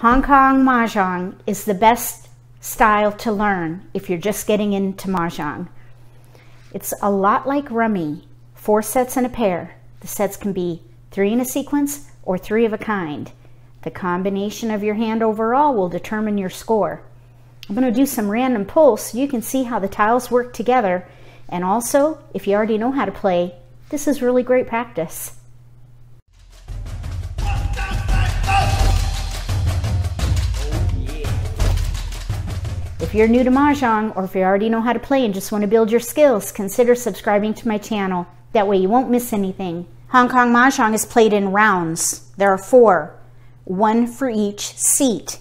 Hong Kong Mahjong is the best style to learn if you're just getting into Mahjong. It's a lot like Rummy, four sets in a pair. The sets can be three in a sequence or three of a kind. The combination of your hand overall will determine your score. I'm going to do some random pulls so you can see how the tiles work together. And also, if you already know how to play, this is really great practice. If you're new to Mahjong or if you already know how to play and just want to build your skills, consider subscribing to my channel. That way you won't miss anything. Hong Kong Mahjong is played in rounds. There are four, one for each seat,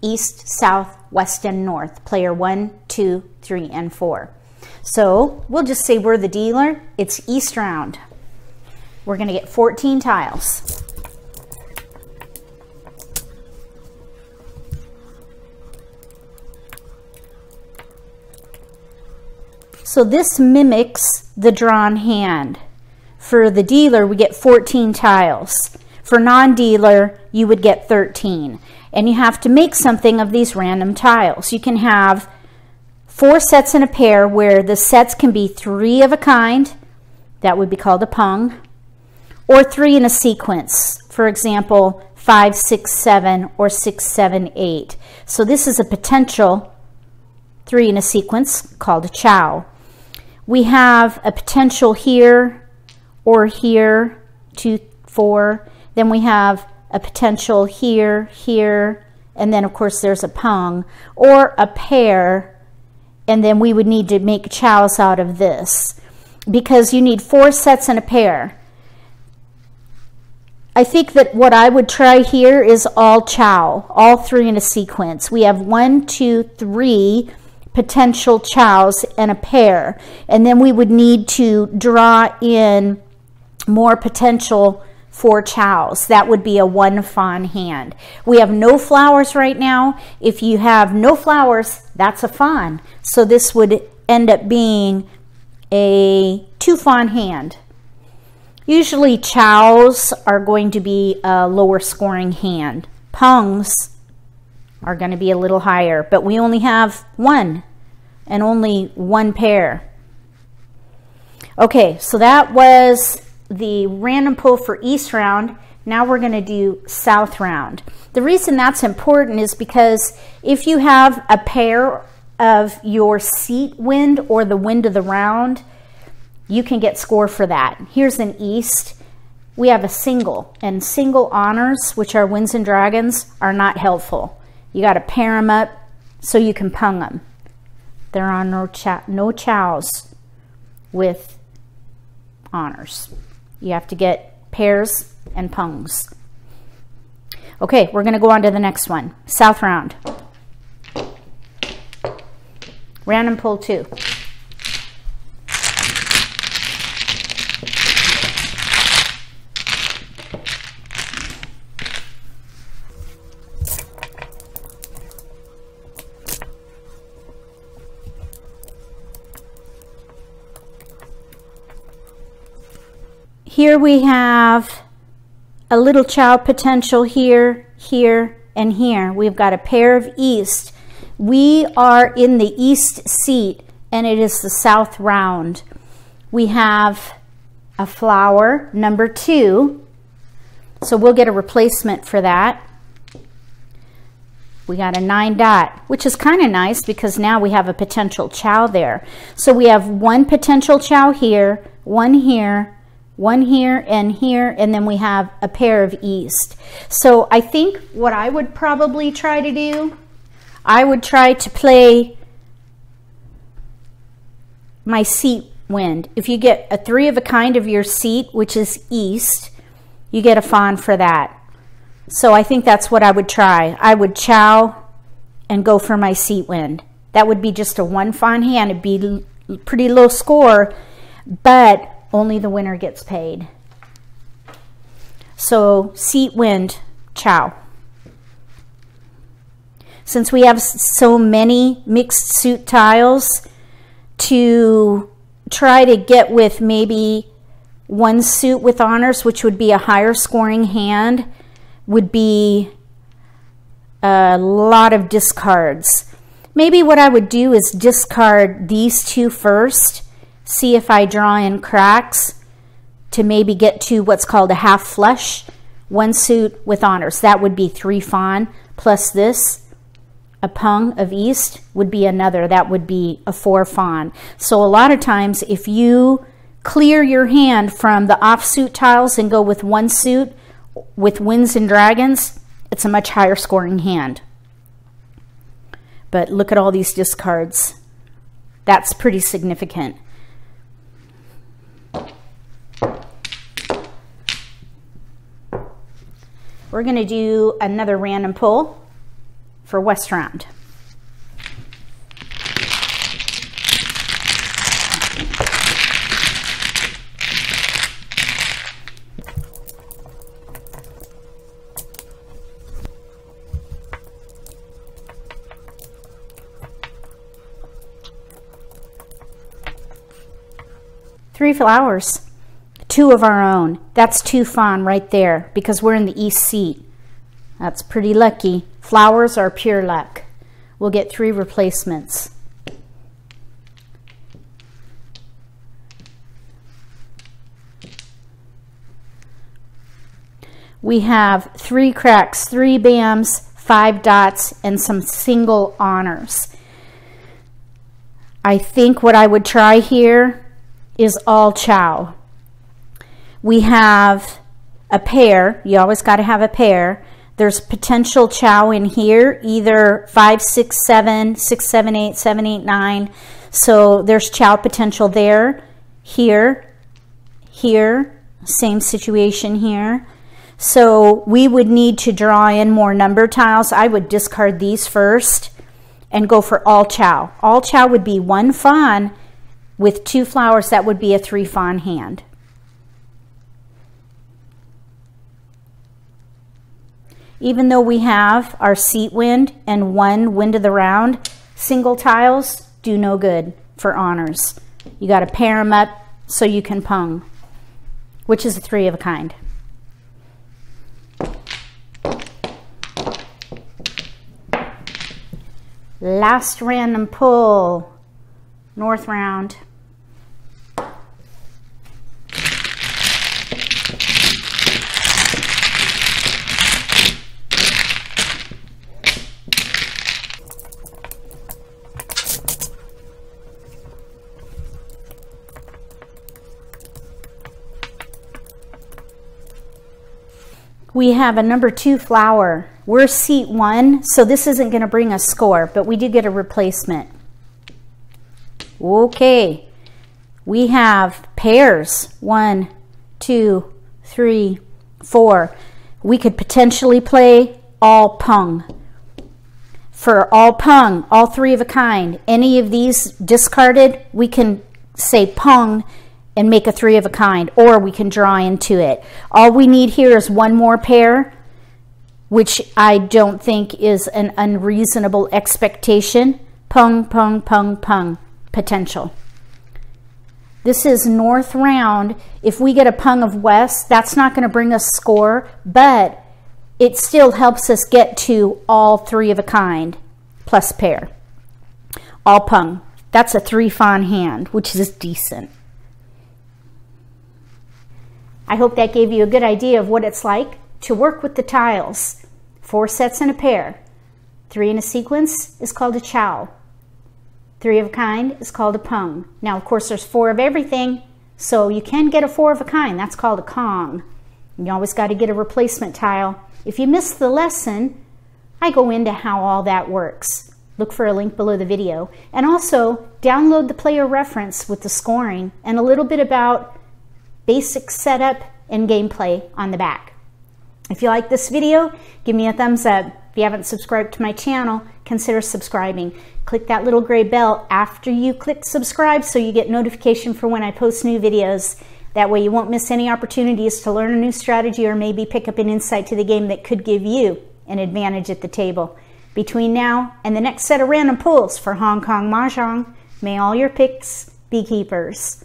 east, south, west, and north. Player one, two, three, and four. So we'll just say we're the dealer. It's east round. We're going to get 14 tiles. So this mimics the drawn hand. For the dealer, we get 14 tiles. For non-dealer, you would get 13. And you have to make something of these random tiles. You can have four sets in a pair where the sets can be three of a kind. That would be called a pung. Or three in a sequence. For example, five, six, seven, or six, seven, eight. So this is a potential three in a sequence called a chow we have a potential here or here, two, four. Then we have a potential here, here, and then of course there's a pung or a pair, and then we would need to make chows out of this because you need four sets in a pair. I think that what I would try here is all chow, all three in a sequence. We have one, two, three potential chows and a pair. And then we would need to draw in more potential for chows. That would be a one fawn hand. We have no flowers right now. If you have no flowers, that's a fawn. So this would end up being a two fawn hand. Usually chows are going to be a lower scoring hand. Pungs are going to be a little higher, but we only have one and only one pair. Okay, so that was the random pull for east round. Now we're going to do south round. The reason that's important is because if you have a pair of your seat wind or the wind of the round, you can get score for that. Here's an east. We have a single, and single honors, which are winds and dragons, are not helpful. You got to pair them up so you can pung them. There are no, no chows with honors. You have to get pairs and pungs. Okay, we're going to go on to the next one. South round. Random pull two. Here we have a little chow potential here, here, and here. We've got a pair of east. We are in the east seat, and it is the south round. We have a flower, number two. So we'll get a replacement for that. We got a nine dot, which is kind of nice because now we have a potential chow there. So we have one potential chow here, one here, one here and here, and then we have a pair of east. So I think what I would probably try to do, I would try to play my seat wind. If you get a three of a kind of your seat, which is east, you get a fawn for that. So I think that's what I would try. I would chow and go for my seat wind. That would be just a one fawn hand. It'd be pretty low score, but only the winner gets paid. So seat wind, chow. Since we have so many mixed suit tiles, to try to get with maybe one suit with honors, which would be a higher scoring hand, would be a lot of discards. Maybe what I would do is discard these two first, see if I draw in cracks to maybe get to what's called a half flush, one suit with honors. That would be three fawn plus this, a pung of east would be another. That would be a four fawn. So a lot of times if you clear your hand from the offsuit tiles and go with one suit with winds and dragons, it's a much higher scoring hand. But look at all these discards. That's pretty significant. We're going to do another random pull for West Round. Three flowers two of our own. That's two fawn right there because we're in the east seat. That's pretty lucky. Flowers are pure luck. We'll get three replacements. We have three cracks, three BAMs, five dots, and some single honors. I think what I would try here is all chow we have a pair. You always got to have a pair. There's potential chow in here, either 5, 6, 7, 6, 7, 8, 7, 8, 9. So there's chow potential there, here, here, same situation here. So we would need to draw in more number tiles. I would discard these first and go for all chow. All chow would be one fawn with two flowers. That would be a three fawn hand. Even though we have our seat wind and one wind of the round, single tiles do no good for honors. You got to pair them up so you can pung, which is a three of a kind. Last random pull, north round. We have a number two flower. We're seat one, so this isn't going to bring a score, but we do get a replacement. Okay, we have pairs. One, two, three, four. We could potentially play all pung. For all pung, all three of a kind, any of these discarded, we can say pung and make a three of a kind, or we can draw into it. All we need here is one more pair, which I don't think is an unreasonable expectation. Pung, pung, pung, pung, potential. This is north round. If we get a pung of west, that's not going to bring us score, but it still helps us get to all three of a kind plus pair. All pung. That's a three fawn hand, which is decent. I hope that gave you a good idea of what it's like to work with the tiles. Four sets in a pair. Three in a sequence is called a chow. Three of a kind is called a pung. Now, of course, there's four of everything, so you can get a four of a kind. That's called a kong. You always got to get a replacement tile. If you missed the lesson, I go into how all that works. Look for a link below the video. And also, download the player reference with the scoring and a little bit about basic setup and gameplay on the back. If you like this video, give me a thumbs up. If you haven't subscribed to my channel, consider subscribing. Click that little gray bell after you click subscribe so you get notification for when I post new videos. That way you won't miss any opportunities to learn a new strategy or maybe pick up an insight to the game that could give you an advantage at the table. Between now and the next set of random pulls for Hong Kong Mahjong, may all your picks be keepers.